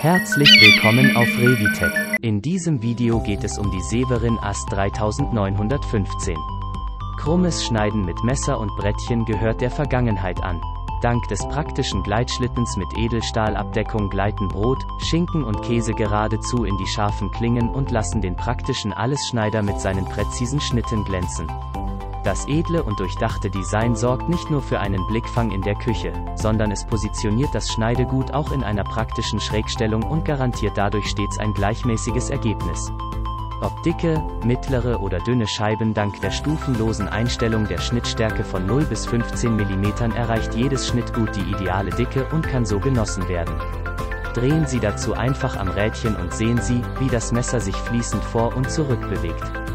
Herzlich willkommen auf Revitech. In diesem Video geht es um die Severin AS 3915. Krummes Schneiden mit Messer und Brettchen gehört der Vergangenheit an. Dank des praktischen Gleitschlittens mit Edelstahlabdeckung gleiten Brot, Schinken und Käse geradezu in die scharfen Klingen und lassen den praktischen Allesschneider mit seinen präzisen Schnitten glänzen. Das edle und durchdachte Design sorgt nicht nur für einen Blickfang in der Küche, sondern es positioniert das Schneidegut auch in einer praktischen Schrägstellung und garantiert dadurch stets ein gleichmäßiges Ergebnis. Ob dicke, mittlere oder dünne Scheiben dank der stufenlosen Einstellung der Schnittstärke von 0 bis 15 mm erreicht jedes Schnittgut die ideale Dicke und kann so genossen werden. Drehen Sie dazu einfach am Rädchen und sehen Sie, wie das Messer sich fließend vor und zurück bewegt.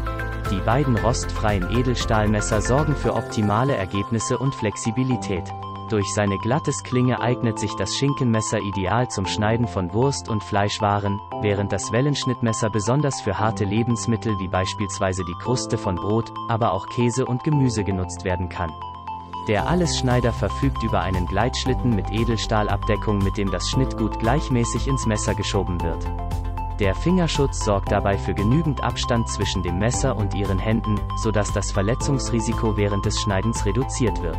Die beiden rostfreien Edelstahlmesser sorgen für optimale Ergebnisse und Flexibilität. Durch seine glattes Klinge eignet sich das Schinkenmesser ideal zum Schneiden von Wurst- und Fleischwaren, während das Wellenschnittmesser besonders für harte Lebensmittel wie beispielsweise die Kruste von Brot, aber auch Käse und Gemüse genutzt werden kann. Der Allesschneider verfügt über einen Gleitschlitten mit Edelstahlabdeckung, mit dem das Schnittgut gleichmäßig ins Messer geschoben wird. Der Fingerschutz sorgt dabei für genügend Abstand zwischen dem Messer und Ihren Händen, sodass das Verletzungsrisiko während des Schneidens reduziert wird.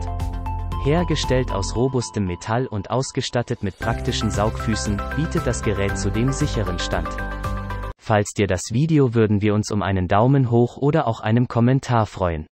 Hergestellt aus robustem Metall und ausgestattet mit praktischen Saugfüßen, bietet das Gerät zudem sicheren Stand. Falls dir das Video würden wir uns um einen Daumen hoch oder auch einem Kommentar freuen.